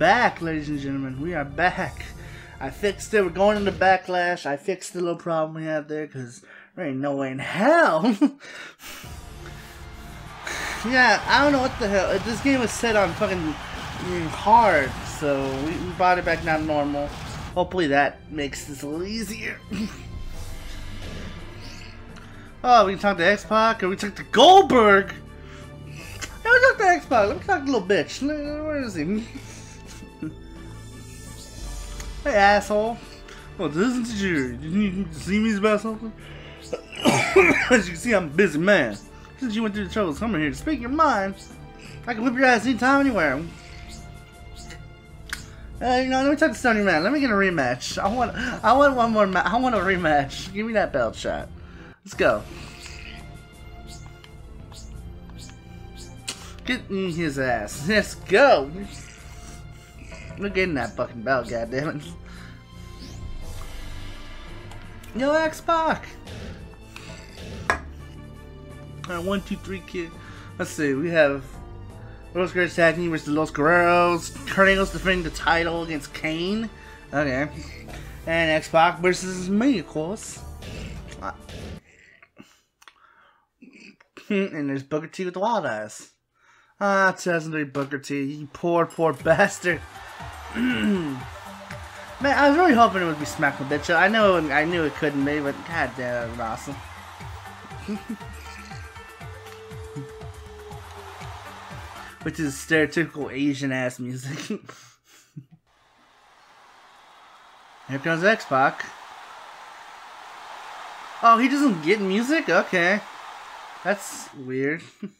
back, ladies and gentlemen. We are back. I fixed it. We're going into Backlash. I fixed the little problem we had there because there ain't no way in hell. yeah, I don't know what the hell. This game was set on fucking hard, so we, brought it back down to normal. Hopefully that makes this a little easier. oh, we can talk to X-Pac or we talk to Goldberg. Yeah, we talk to X-Pac. Let me talk to little bitch. Where is he? hey, asshole. What isn't you? Did you see me about something? As you can see, I'm a busy man. Since you went through the trouble of coming here to speak your mind, I can whip your ass anytime, anywhere. Uh, you know, let me talk to Stony Man. Let me get a rematch. I want, I want one more. I want a rematch. Give me that belt shot. Let's go. Get in his ass. Let's go. We're getting that fucking belt, goddammit. Yo, X-Pac. Alright, one, two, three, kid. Let's see. We have Los Guerreros Tag Team versus Los Guerreros. Kurt defending the title against Kane. Okay. And X-Pac versus me, of course. Uh, and there's Booker T with the Wild Eyes. Ah, 2003 Booker T. You poor, poor bastard. Man, I was really hoping it would be Smack the Bitch. I know, I knew it couldn't be, but god damn, that was awesome. Which is stereotypical Asian ass music. Here comes X Pac. Oh, he doesn't get music? Okay. That's weird.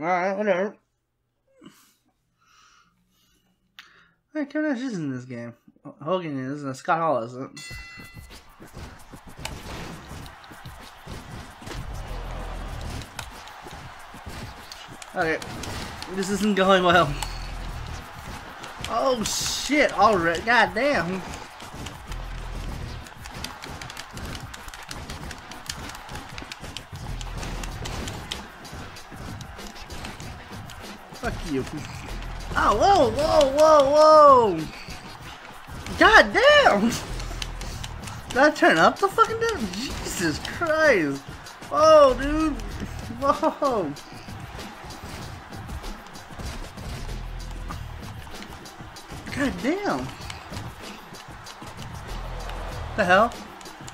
Alright, whatever. Hey, Kevin Nash is in this game. Hogan is, and Scott Hall isn't. Okay, this isn't going well. Oh shit, already, god you. Oh, whoa, whoa, whoa, whoa! God damn! Did I turn up the fucking damn? Jesus Christ! Whoa, dude! Whoa! God damn! The hell?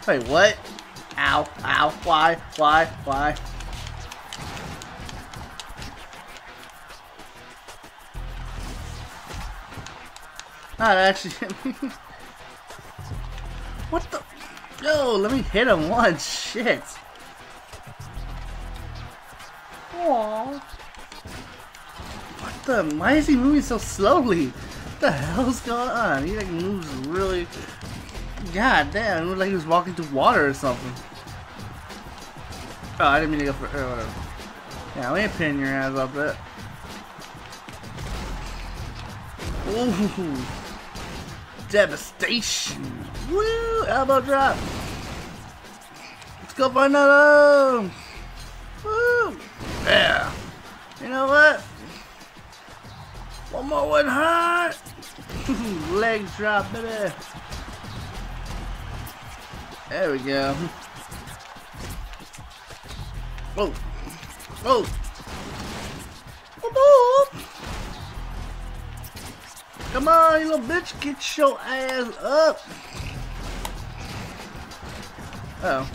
Wait, what? Ow, ow, why, why, why? Not actually. what the? Yo, let me hit him once. Shit. Aww. What the? Why is he moving so slowly? What the hell's going on? He like moves really. God damn, it looked like he was walking through water or something. Oh, I didn't mean to go for. Uh, whatever. Yeah, we ain't pinning your ass up there. Ooh devastation. Woo! Elbow drop. Let's go for another. Woo! Yeah. You know what? One more one hurt. Leg drop, baby. There we go. Whoa. Whoa. Whoa. Come on, you little bitch, get your ass up. Uh oh.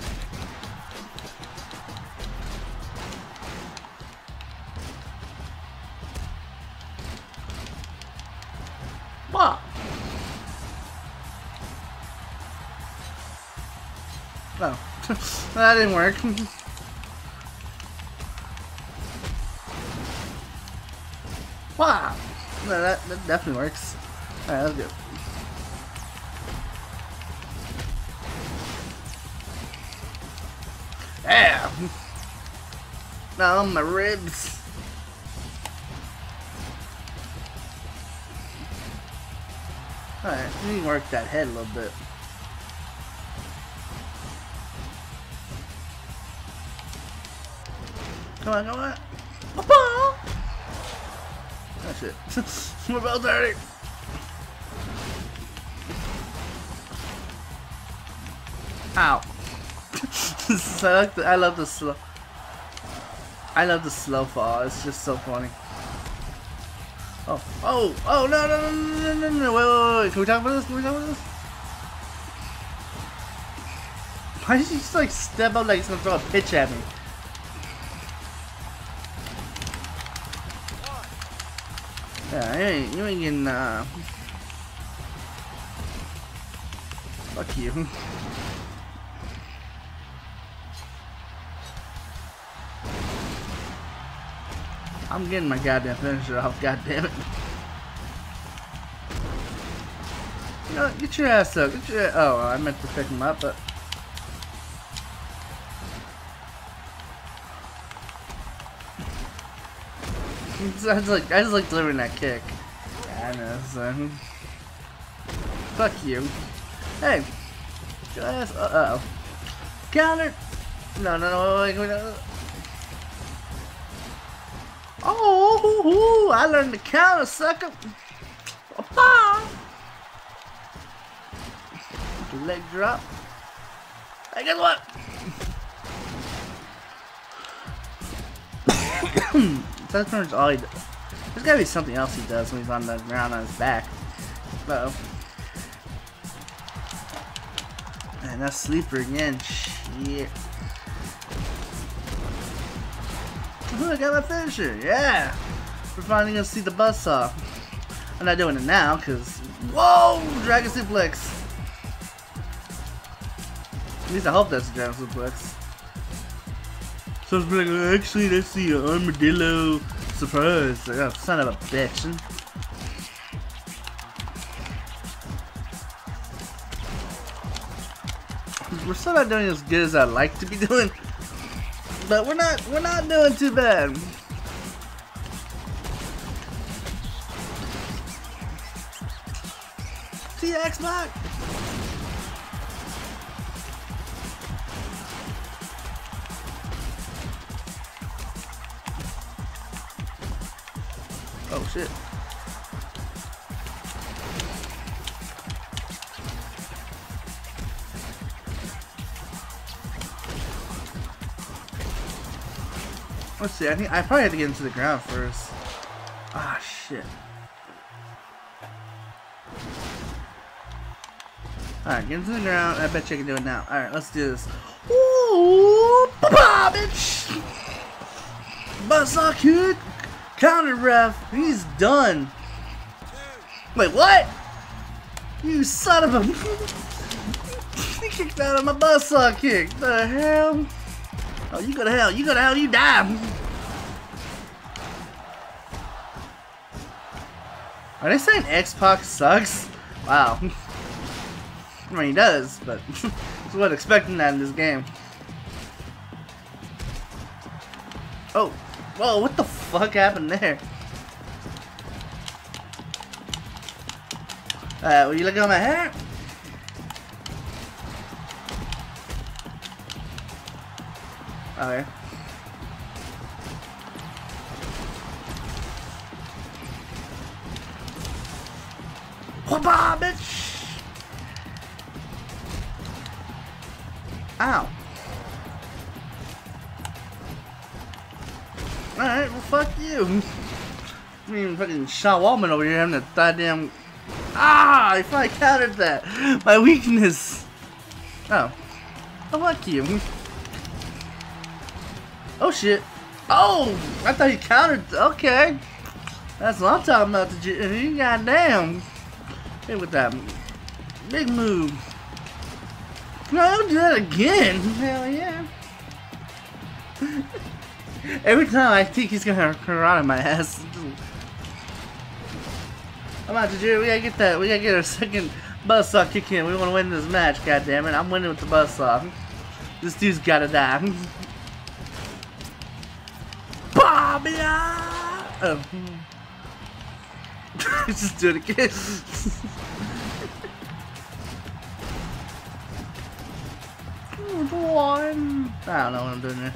What? Oh. that didn't work. wow. No, that, that definitely works. Alright, let's go. Yeah! Now my ribs. Alright, we can work that head a little bit. Come on, come on. Shit. Belt's hurting. Ow. I, like the, I love the slow. I love the slow fall. It's just so funny. Oh, oh, oh, no, no, no, no, no, no, wait, wait, wait. Can we talk about this? Can we talk about this? Why did he just like step up like he's gonna throw a pitch at me? Yeah, you ain't, you ain't getting, uh... Fuck you. I'm getting my goddamn finisher off, goddammit. You know, get your ass up. Get your oh, I meant to pick him up, but I just like I just like delivering that kick. Yeah, I know, son. Fuck you. Hey, get your ass. Uh oh. Counter. No, no, no, wait, wait, wait. Oh, I learned to counter, sucker. Appa. Leg drop. Hey, guess what? That's pretty much all he does. There's gotta be something else he does when he's on the ground on his back. Uh oh. And that's sleeper again. Shit. Ooh, I got my finisher. Yeah. We're finally gonna see the buzz saw. I'm not doing it now because whoa, dragon suplex. At least I hope that's a dragon suplex. So I was like, oh, actually, that's the uh, armadillo surprise. Like, oh, son of a bitch. We're still not doing as good as I'd like to be doing, but we're not we're not doing too bad. See you, X-Pac. Let's see, I think I probably have to get into the ground first. Ah shit. Alright, get into the ground. I bet you can do it now. Alright, let's do this. Ooh, bitch! Buzzsaw kick! Counter ref, he's done. Wait, what? You son of a... he kicked out of my buzzsaw kick. The hell? Oh, you go to hell. You go to hell, you die. Are they saying X-Pac sucks? Wow. I mean, he does, but I wasn't expecting that in this game. Oh. Whoa, what the fuck happened there? Uh, will you look at my hair? Okay. Whoopah, bitch! Ow. Alright, well fuck you. I mean fucking Sean Waltman over here having a goddamn Ah I finally countered that. My weakness. Oh. Oh fuck you. Oh shit. Oh! I thought he countered okay. That's what I'm talking about the uh, you goddamn. Hey with that big move. No, don't do that again. Hell yeah. Every time I think he's gonna karate my ass. I'm Come on, Tajiri, we gotta get that. We gotta get our second buzzsaw kick in. We wanna win this match, God damn it! I'm winning with the buzzsaw. This dude's gotta die. Bobby! Oh. Just do it again. One. I don't know what I'm doing there.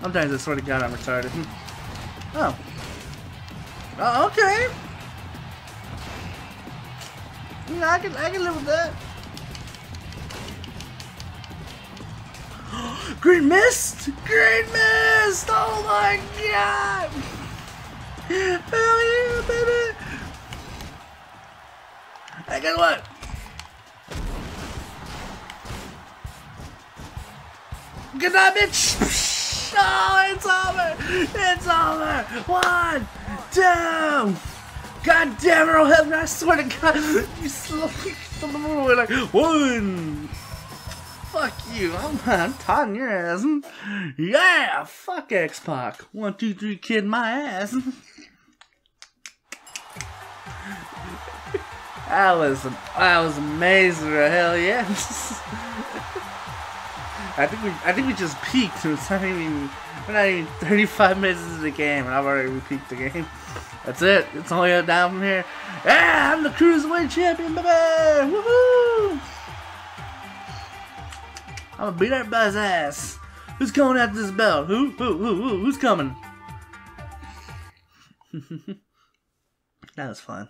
Sometimes I swear to God I'm retarded. Hmm. Oh. Oh, okay. Yeah, I can I can live with that. Green mist! Green mist! Oh my god! Hell yeah, baby! Hey, guess what? Good night, bitch! Oh, it's over! It's over! One, two! God damn it, oh, I'll have I swear to God! You slowly like one! Fuck you, I'm, I'm taunting your ass. Yeah! Fuck X-Pac! One, two, three, kid my ass! That was that was amazing, hell yeah! I think we I think we just peaked. It's not even we're not even 35 minutes into the game, and I've already peaked the game. That's it. It's only down from here. Yeah, I'm the cruiserweight champion, baby! Woohoo! I'm gonna beat everybody's ass. Who's coming after this belt? Who? Who? Who? Who? Who's coming? that was fun.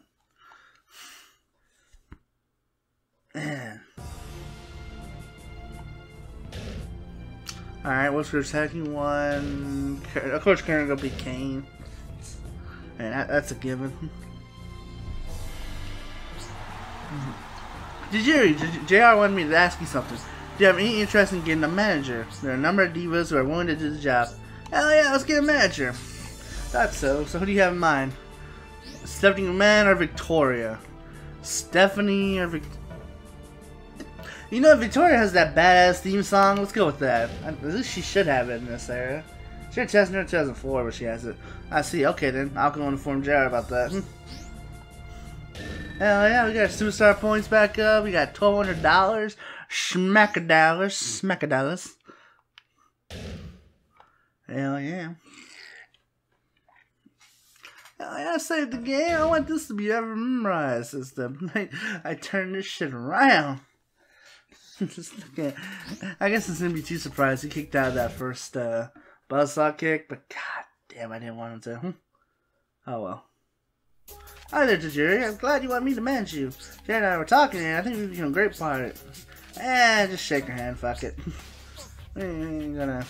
Alright, what's your second one? Of course, Karen gonna be Kane. And that, that's a given. Did you, JR wanted me to ask you something. Do you have any interest in getting a manager? There are a number of divas who are willing to do the job. Hell yeah, let's get a manager. Thought so. So who do you have in mind? Stephanie McMahon or Victoria? Stephanie or Victoria? You know, Victoria has that badass theme song. Let's go with that. At least she should have it in this area. She had Chestnut in 2004, but she has it. I see. Okay, then. I'll go inform Jared about that. Hmm. Hell yeah, we got superstar points back up. We got $1,200. Schmackadallars. Smackadallars. Hell yeah. Hell yeah, I saved the game. I want this to be ever memorized system. I, I turned this shit around. Just I guess it's gonna be too surprised he kicked out that first uh, buzzsaw kick, but god damn, I didn't want him to. Hmm. Oh well. Hi there, Tajiri. I'm glad you want me to manage you. Jared and I were talking, and I think we'd become great pilot. Eh, just shake your hand, fuck it. we ain't gonna.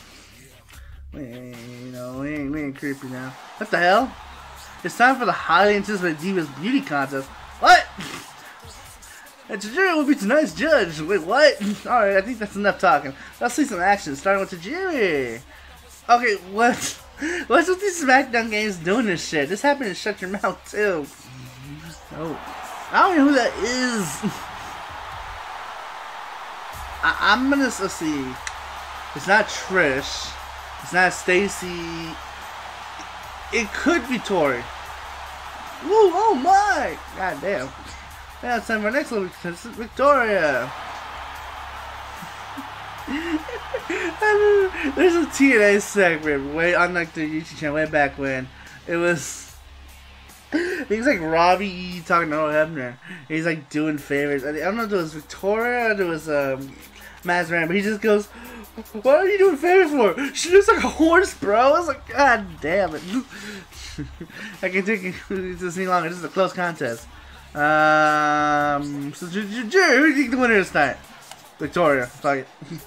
We ain't, you know, we ain't, we ain't creepy now. What the hell? It's time for the highly anticipated Divas Beauty Contest. What? And Tajiri will be tonight's judge. Wait, what? Alright, I think that's enough talking. Let's see some action, starting with Tajiri. Okay, what? What's with these SmackDown games doing this shit? This happened in Shut Your Mouth, too. Oh. I don't know who that is. I am gonna, let's see. It's not Trish. It's not Stacy. It could be Tori. Woo, oh my! God damn. Now it's time for our next little contestant, Victoria. There's a TNA segment way on like the YouTube channel way back when it was. He's like Robbie E talking to Earl Hebner. He's like doing favors. I don't know if it was Victoria or it was um, Mazran, but he just goes, "What are you doing favors for? She looks like a horse, bro." I was like, "God damn it!" I can take it this any longer. This is a close contest. Um, so, who do you think the winner is tonight? Victoria. Fuck it.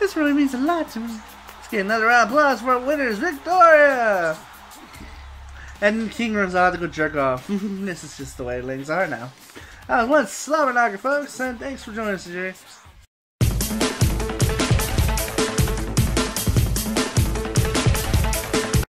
this really means a lot to me. Let's get another round of applause for our winners, Victoria! And King runs out to go jerk off. this is just the way things are now. I was once Slobberknocker, folks, and thanks for joining us today.